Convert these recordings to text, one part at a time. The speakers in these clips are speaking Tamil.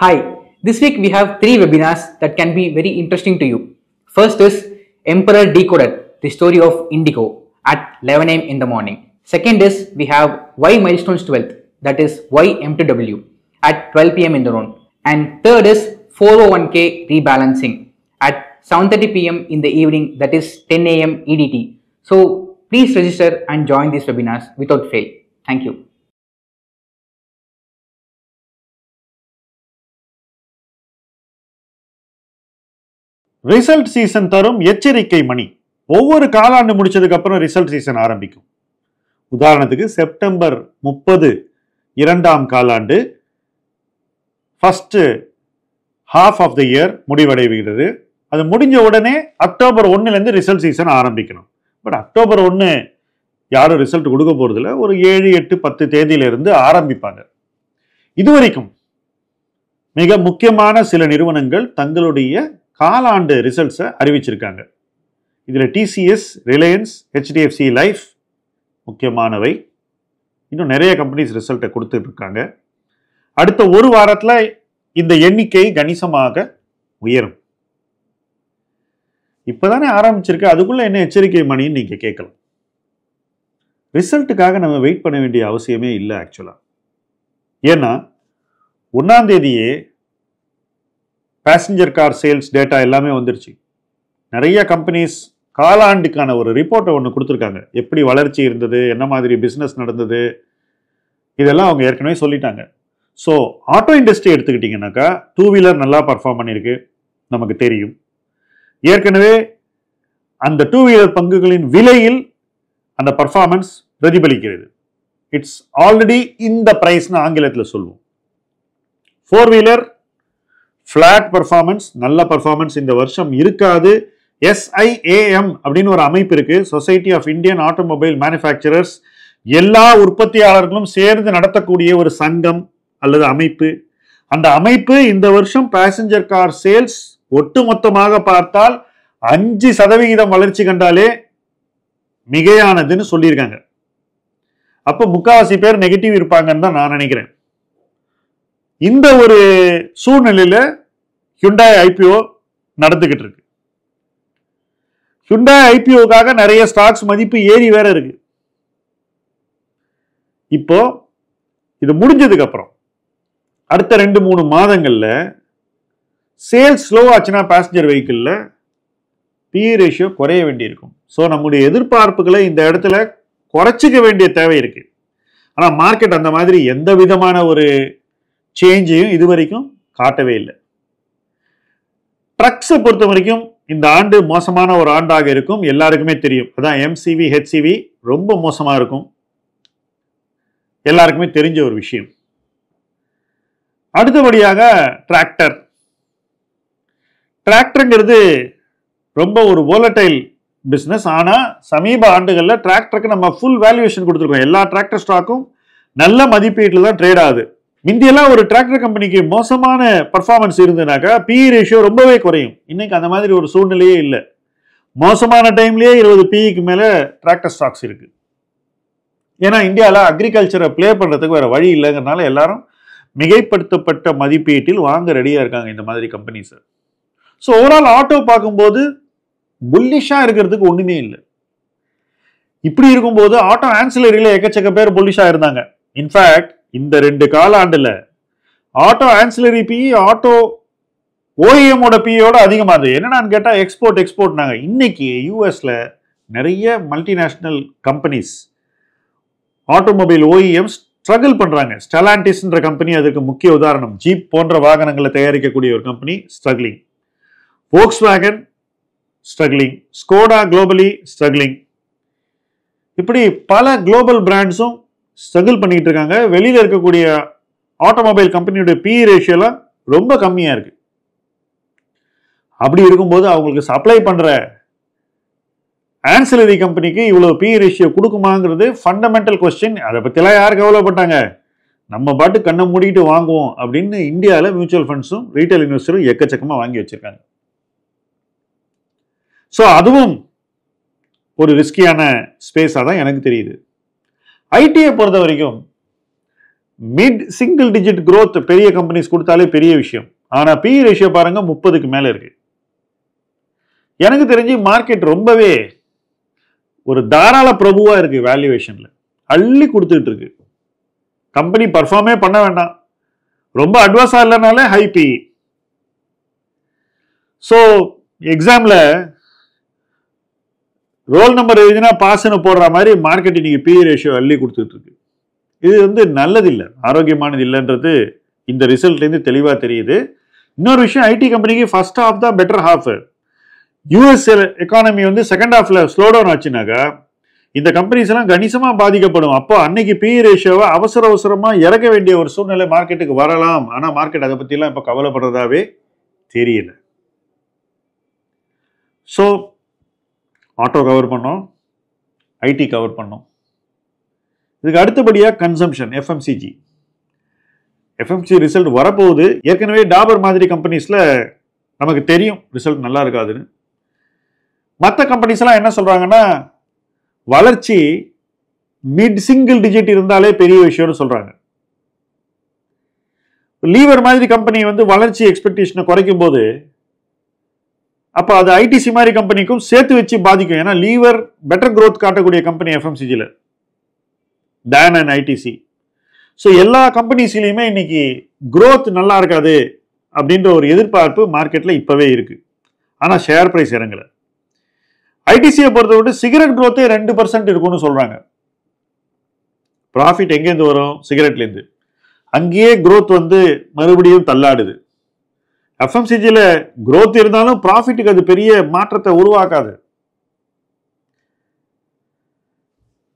Hi, this week we have three webinars that can be very interesting to you. First is Emperor Decoded, the story of Indigo at 11 am in the morning. Second is we have Why Milestones 12th, that is Why M2W at 12 pm in the room. And third is 401k rebalancing at 7:30 pm in the evening, that is 10 am EDT. So please register and join these webinars without fail. Thank you. Result season தரும் எச்சரிக்கை மணி. ஒவ்வொரு காலாண்டு முடிச்சதுக்கு அப்புறம் ரிசல்ட் சீசன் ஆரம்பிக்கும். உதாரணத்துக்கு செப்டம்பர் முப்பது இரண்டாம் காலாண்டு first half of the year முடிவடைகிறது. அது முடிஞ்ச உடனே அக்டோபர் ஒன்னுலேருந்து ரிசல்ட் சீசன் ஆரம்பிக்கணும். பட் அக்டோபர் ஒன்று யாரும் ரிசல்ட் கொடுக்க போகிறதில்ல ஒரு ஏழு எட்டு பத்து தேதியிலிருந்து ஆரம்பிப்பாங்க. இதுவரைக்கும் மிக முக்கியமான சில நிறுவனங்கள் தங்களுடைய காலாண்டு ரிசல்ட்ஸை அறிவிச்சிருக்காங்க. இதில் டிசிஎஸ் ரிலையன்ஸ் ஹெச்டிஎஃப்சி லைஃப் முக்கியமானவை. இன்னும் நிறைய கம்பெனிஸ் ரிசல்ட்டை கொடுத்துட்ருக்காங்க. அடுத்த ஒரு வாரத்தில் இந்த எண்ணிக்கை கணிசமாக உயரும். இப்போதானே ஆரம்பிச்சிருக்கு. அதுக்குள்ளே என்ன எச்சரிக்கை மணின்னு நீங்கள் கேட்கலாம். ரிசல்ட்டுக்காக நம்ம வெயிட் பண்ண வேண்டிய அவசியமே இல்லை ஆக்சுவலாக ஏன்னா ஒன்றாந்தேதியே பேசஞ்சர் கார் சேல்ஸ் டேட்டா எல்லாமே வந்துருச்சு. நிறைய கம்பெனிஸ் காலாண்டுக்கான ஒரு ரிப்போர்ட்டை ஒன்று கொடுத்துருக்காங்க. எப்படி வளர்ச்சி இருந்தது என்ன மாதிரி பிஸ்னஸ் நடந்தது இதெல்லாம் அவங்க ஏற்கனவே சொல்லிட்டாங்க. ஸோ ஆட்டோ இண்டஸ்ட்ரி எடுத்துக்கிட்டிங்கனாக்கா டூ வீலர் நல்லா பர்ஃபார்ம் பண்ணியிருக்கு நமக்கு தெரியும். ஏற்கனவே அந்த டூ வீலர் பங்குகளின் விலையில் அந்த பர்ஃபார்மன்ஸ் பிரதிபலிக்கிறது. இட்ஸ் ஆல்ரெடி இந்த ப்ரைஸ்னு ஆங்கிலத்தில் சொல்லுவோம். ஃபோர் வீலர் ஃப்ளாட் பர்ஃபார்மன்ஸ் நல்ல பர்ஃபார்மன்ஸ் இந்த வருஷம் இருக்காது. எஸ்ஐஏஎம் அப்படின்னு ஒரு அமைப்பு இருக்கு. Society of Indian automobile manufacturers எல்லா உற்பத்தியாளர்களும் சேர்ந்து நடத்தக்கூடிய ஒரு சங்கம் அல்லது அமைப்பு. அந்த அமைப்பு இந்த வருஷம் பேசஞ்சர் கார் சேல்ஸ் ஒட்டுமொத்தமாக பார்த்தால் அஞ்சு சதவிகிதம் வளர்ச்சி கண்டாலே மிகையானதுன்னு சொல்லியிருக்காங்க. அப்போ முக்காவாசி பேர் நெகட்டிவ் இருப்பாங்கன்னு தான் நான் நினைக்கிறேன். இந்த ஒரு சூழ்நிலையில ஹுண்டாய் ஐபிஓ நடந்துகிட்டு இருக்கு. ஹுண்டாய் ஐபிஓக்காக நிறைய ஸ்டாக்ஸ் மதிப்பு ஏறி வேற இருக்கு. இப்போ இது முடிஞ்சதுக்கு அப்புறம் அடுத்த ரெண்டு மூணு மாதங்கள்ல சேல்ஸ் ஸ்லோ ஆச்சுன்னா பேசஞ்சர் வெஹிக்கிளில் பி ரேஷியோ குறைய வேண்டியிருக்கும். ஸோ நம்முடைய எதிர்பார்ப்புகளை இந்த இடத்துல குறைச்சிக்க வேண்டிய தேவை இருக்கு. ஆனால் மார்க்கெட் அந்த மாதிரி எந்த விதமான ஒரு சேஞ்சையும் இது வரைக்கும் காட்டவே இல்லை. ட்ரக்ஸை பொறுத்த வரைக்கும் இந்த ஆண்டு மோசமான ஒரு ஆண்டாக இருக்கும் எல்லாருக்குமே தெரியும். அதான் எம்சிவி ஹெச்சிவி ரொம்ப மோசமாக இருக்கும். எல்லாருக்குமே தெரிஞ்ச ஒரு விஷயம். அடுத்தபடியாக டிராக்டர் டிராக்டருங்கிறது ரொம்ப ஒரு volatile பிஸ்னஸ் ஆனால் சமீப ஆண்டுகளில் டிராக்டருக்கு நம்ம ஃபுல் வேல்யூவேஷன் கொடுத்துருக்கோம். எல்லா டிராக்டர் ஸ்டாக்கும் நல்ல மதிப்பீட்டில் தான் ட்ரேட் ஆகுது. முந்தியெல்லாம் ஒரு டிராக்டர் கம்பெனிக்கு மோசமான பர்ஃபார்மன்ஸ் இருந்ததுனாக்கா பி ரேஷியோ ரொம்பவே குறையும். இன்னைக்கு அந்த மாதிரி ஒரு சூழ்நிலையே இல்லை. மோசமான டைம்லேயே இருபது பிஇக்கு மேலே டிராக்டர் ஸ்டாக்ஸ் இருக்குது ஏன்னா இந்தியாவில் அக்ரிகல்ச்சரை ப்ளே பண்ணுறதுக்கு வேறு வழி இல்லைங்கிறனால எல்லாரும் மிகைப்படுத்தப்பட்ட மதிப்பீட்டில் வாங்க ரெடியாக இருக்காங்க இந்த மாதிரி கம்பெனிஸை ஸோ ஓவரால் ஆட்டோ பார்க்கும்போது புல்லிஷாக இருக்கிறதுக்கு ஒன்றுமே இல்லை. இப்படி இருக்கும்போது ஆட்டோ ஆன்சிலரியில் எக்கச்சக்க பேர் புல்லிஷாக இருந்தாங்க. இன்ஃபேக்ட் இந்த ரெண்டு காலாண்டுல ஆட்டோ ஆன்சிலரி பி ஆட்டோ ஓஏஎமோட பியோட அதிகமாக இருந்தது. என்னன்னு கேட்டால் எக்ஸ்போர்ட் எக்ஸ்போர்ட் நாங்கள் இன்னைக்கு யூஎஸ்ல நிறைய multinational companies automobile OEM struggle பண்ணுறாங்க ஸ்டெலாண்டிஸ்ன்ற கம்பெனி அதுக்கு முக்கிய உதாரணம். ஜீப் போன்ற வாகனங்களை தயாரிக்கக்கூடிய ஒரு company struggling Volkswagen struggling Skoda globally struggling இப்படி பல குளோபல் பிராண்ட்ஸும் ஸ்ட்ரகிள் பண்ணிகிட்டு இருக்காங்க. வெளியில் இருக்கக்கூடிய ஆட்டோமொபைல் கம்பெனியோட பி ரேஷியோலாம் ரொம்ப கம்மியாக இருக்கு. அப்படி இருக்கும்போது அவங்களுக்கு சப்ளை பண்ணுற ஆன்சிலரி கம்பெனிக்கு இவ்வளோ பி ரேஷியோ கொடுக்குமாங்கிறது ஃபண்டமெண்டல் கொஸ்டின் அதை பற்றிலாம் யார் கவலைப்பட்டாங்க? நம்ம பாட்டு கண்ணை மூடிக்கிட்டு வாங்குவோம் அப்படின்னு இந்தியாவில் மியூச்சுவல் ஃபண்ட்ஸும் ரீட்டைல் இன்வெஸ்டரும் எக்கச்சக்கமாக வாங்கி வச்சிருக்காங்க. ஸோ அதுவும் ஒரு ரிஸ்கியான ஸ்பேஸாக தான் எனக்கு தெரியுது. ஐடியை பொறுத்த வரைக்கும் மிட் சிங்கிள் டிஜிட் க்ரோத் பெரிய கம்பெனிஸ் கொடுத்தாலே பெரிய விஷயம். ஆனால் பி ரேஷியோ பாருங்க முப்பதுக்கு மேலே இருக்கு. எனக்கு தெரிஞ்சு மார்க்கெட் ரொம்பவே ஒரு தாராள பிரபுவாக இருக்கு வேல்யூவேஷனில் அள்ளி கொடுத்துட்டு இருக்கு. கம்பெனி பர்ஃபார்மே பண்ண வேண்டாம். ரொம்ப அட்வான்ஸாக இல்லைனாலே ஹை பி ஸோ எக்ஸாமில் ரோல் நம்பர் எழுதினா பாஸ்னு போடுற மாதிரி மார்க்கெட் இன்னைக்கு பி ரேஷியோ அள்ளி கொடுத்துட்ருக்கு. இது வந்து நல்லதில்லை. ஆரோக்கியமானது இல்லைன்றது இந்த ரிசல்ட்லேருந்து தெளிவாக தெரியுது. இன்னொரு விஷயம் ஐடி கம்பெனிக்கு ஃபர்ஸ்ட் ஹாஃப் தான் பெட்டர் ஹாஃப் யூஎஸ் எக்கானமி வந்து செகண்ட் ஹாஃபில் ஸ்லோ டவுன் ஆச்சுனாக்கா இந்த கம்பெனிஸ் எல்லாம் கணிசமாக பாதிக்கப்படும். அப்போ அன்னைக்கு பி ரேஷியோவை அவசர அவசரமாக இறக்க வேண்டிய ஒரு சூழ்நிலை மார்க்கெட்டுக்கு வரலாம். ஆனால் மார்க்கெட் அதை பற்றிலாம் இப்போ கவலைப்படுறதாவே தெரியல. ஸோ ஆட்டோ கவர் பண்ணோம் ஐடி கவர் பண்ணோம். இதுக்கு அடுத்தபடியாக கன்சம்ஷன் எஃப்எம்சிஜி எஃப்எம்சி ரிசல்ட் வரப்போகுது. ஏற்கனவே டாபர் மாதிரி கம்பெனிஸில் நமக்கு தெரியும் ரிசல்ட் நல்லா இருக்காதுன்னு. மற்ற கம்பெனிஸ்லாம் என்ன சொல்கிறாங்கன்னா வளர்ச்சி மிட் சிங்கிள் டிஜிட் இருந்தாலே பெரிய விஷயம்னு சொல்கிறாங்க லீவர் மாதிரி கம்பெனி வந்து வளர்ச்சி எக்ஸ்பெக்டேஷனை குறைக்கும் போது அப்போ அது ஐடிசி மாதிரி கம்பெனிக்கும் சேர்த்து வச்சு பாதிக்கும். ஏன்னா லீவர் பெட்டர் க்ரோத் காட்டக்கூடிய கம்பெனி எஃப்எம்சிஜியில் டேன் அண்ட் ஐடிசி ஸோ எல்லா கம்பெனிஸ்லையுமே இன்னைக்கு க்ரோத் நல்லா இருக்காது அப்படின்ற ஒரு எதிர்பார்ப்பு மார்க்கெட்டில் இப்போவே இருக்குது ஆனால் ஷேர் ப்ரைஸ் இறங்கலை. ஐடிசியை பொறுத்தவரை சிகரெட் க்ரோத்தே ரெண்டு பர்சன்ட் இருக்கும்னு சொல்கிறாங்க ப்ராஃபிட் எங்கேருந்து வரும்? சிகரெட்லேருந்து அங்கேயே க்ரோத் வந்து மறுபடியும் தள்ளாடுது. எஃப்எம்சிஜியில் க்ரோத் இருந்தாலும் ப்ராஃபிட்டுக்கு அது பெரிய மாற்றத்தை உருவாக்காது.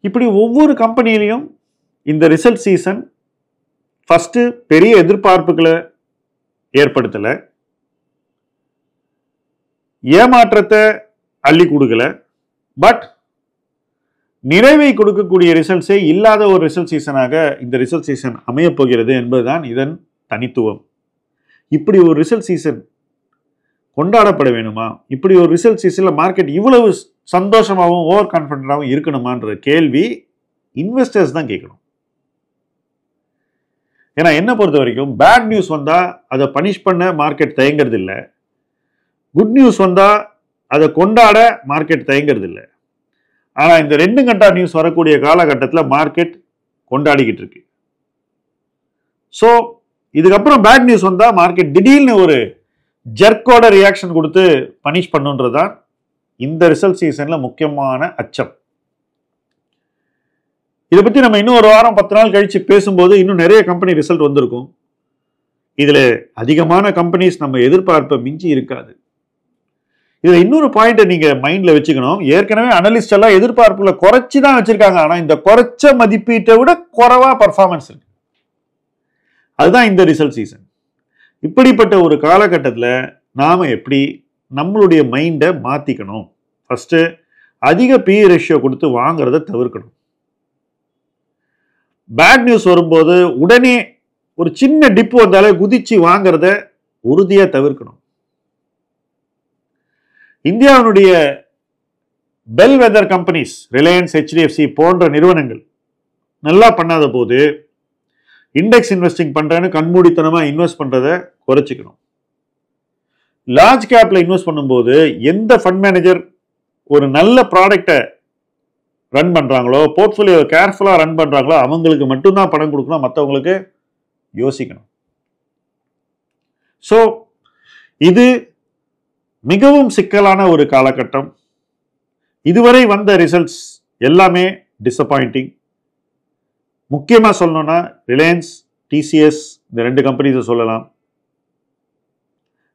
இப்படி ஒவ்வொரு கம்பெனிலையும் இந்த ரிசல்ட் சீசன் ஃபஸ்ட்டு பெரிய எதிர்பார்ப்புகளை ஏற்படுத்தலை. ஏமாற்றத்தை அள்ளி கொடுக்கல. பட் நிறைவை கொடுக்கக்கூடிய ரிசல்ட்ஸே இல்லாத ஒரு ரிசல்ட் சீசனாக இந்த ரிசல்ட் சீசன் அமையப் போகிறது என்பதுதான் இதன் தனித்துவம். இப்படி ஒரு ரிசல்ட் சீசன் கொண்டாடப்பட வேணுமா? இப்படி ஒரு ரிசல்ட் சீசனில் மார்க்கெட் இவ்வளவு சந்தோஷமாகவும் ஓவர் கான்ஃபிடென்ட்டாகவும் இருக்கணுமான்ற கேள்வி இன்வெஸ்டர்ஸ் தான் கேட்கணும். ஏன்னா என்ன பொறுத்த வரைக்கும் பேட் நியூஸ் வந்தால் அதை பனிஷ் பண்ண மார்க்கெட் தயங்கிறது இல்லை குட் நியூஸ் வந்தால் அதை கொண்டாட மார்க்கெட் தயங்கிறது இல்லை ஆனால் இந்த ரெண்டு கண்டா நியூஸ் வரக்கூடிய காலகட்டத்தில் மார்க்கெட் கொண்டாடிக்கிட்டு இருக்கு. ஸோ இதுக்கப்புறம் பேட் நியூஸ் வந்தால் மார்க்கெட் திடீர்னு ஒரு ஜெர்க்கோட ரியாக்ஷன் கொடுத்து பனிஷ் பண்ணுன்றது தான் இந்த ரிசல்ட் சீசனில் முக்கியமான அச்சம். இதை பற்றி நம்ம இன்னும் ஒரு வாரம் பத்து நாள் கழிச்சு பேசும்போது இன்னும் நிறைய கம்பெனி ரிசல்ட் வந்திருக்கும். இதில் அதிகமான கம்பெனிஸ் நம்ம எதிர்பார்ப்பை மிஞ்சி இருக்காது. இதில் இன்னொரு பாயிண்ட்டை நீங்கள் மைண்டில் வச்சுக்கணும். ஏற்கனவே அனலிஸ்ட் எல்லாம் எதிர்பார்ப்புல குறைச்சி தான் வச்சுருக்காங்க. ஆனால் இந்த குறைச்ச மதிப்பீட்டை விட குறைவா பர்ஃபார்மன்ஸ் இருக்கு. அதுதான் இந்த ரிசல்ட் சீசன் இப்படிப்பட்ட ஒரு காலகட்டத்தில் நாம் எப்படி நம்மளுடைய மைண்டை மாற்றிக்கணும் ஃபஸ்ட்டு அதிக பி ரேஷியோ கொடுத்து வாங்குறத தவிர்க்கணும். பேட் நியூஸ் வரும்போது உடனே ஒரு சின்ன டிப்பு வந்தாலே குதிச்சு வாங்குறத உறுதியாக தவிர்க்கணும். இந்தியாவினுடைய bellwether companies Reliance HDFC போன்ற நிறுவனங்கள் நல்லா பண்ணாத போது இண்டெக்ஸ் இன்வெஸ்டிங் பண்ணுறேன்னு கண்மூடித்தனமாக இன்வெஸ்ட் பண்ணுறதை குறைச்சிக்கணும். லார்ஜ் கேப்பில் இன்வெஸ்ட் பண்ணும்போது எந்த ஃபண்ட் மேனேஜர் ஒரு நல்ல ப்ராடக்டை ரன் பண்ணுறாங்களோ போர்ட்ஃபோலியோ கேர்ஃபுல்லாக ரன் பண்ணுறாங்களோ அவங்களுக்கு மட்டும்தான் பணம் கொடுக்கணும் மற்றவங்களுக்கு யோசிக்கணும். ஸோ இது மிகவும் சிக்கலான ஒரு காலகட்டம். இதுவரை வந்த ரிசல்ட்ஸ் எல்லாமே டிசப்பாயிண்டிங் முக்கியமாக சொல்லணும்னா ரிலையன்ஸ் டிசிஎஸ் இந்த ரெண்டு கம்பெனிஸை சொல்லலாம்.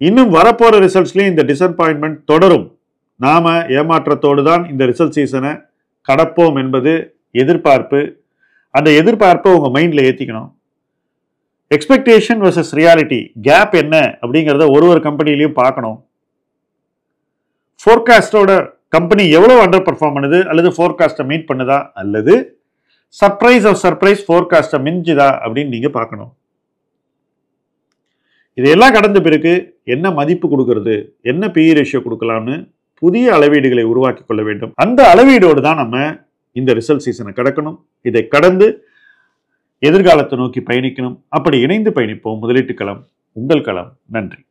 இன்னும் வரப்போகிற ரிசல்ட்ஸ்லேயும் இந்த டிசப்பாயின்மெண்ட் தொடரும். நாம் ஏமாற்றத்தோடு தான் இந்த ரிசல்ட் சீசனை கடப்போம் என்பது எதிர்பார்ப்பு. அந்த எதிர்பார்ப்பை உங்கள் மைண்டில் ஏற்றிக்கணும் எக்ஸ்பெக்டேஷன் வர்சஸ் ரியாலிட்டி கேப் என்ன அப்படிங்கிறத ஒரு ஒரு கம்பெனிலையும் பார்க்கணும். ஃபோர்காஸ்டோட கம்பெனி எவ்வளோ அண்டர் பர்ஃபார்ம் பண்ணுது அல்லது ஃபோர்காஸ்ட்டை மீட் பண்ணுதா அல்லது சர்ப்ரைஸ் ஆஃப் சர்ப்ரைஸ் ஃபோர்காஸ்ட்டை மிஞ்சுதா அப்படின்னு நீங்கள் பார்க்கணும். இதையெல்லாம் கடந்த பிறகு என்ன மதிப்பு கொடுக்கறது என்ன பிஇ ரேஷியோ கொடுக்கலாம்னு புதிய அளவீடுகளை உருவாக்கி கொள்ள வேண்டும். அந்த அளவீடோடு தான் நம்ம இந்த ரிசல்ட் சீசனை கடக்கணும். இதை கடந்து எதிர்காலத்தை நோக்கி பயணிக்கணும். அப்படி இணைந்து பயணிப்போம். முதலீட்டு களம் உங்கள் களம். நன்றி.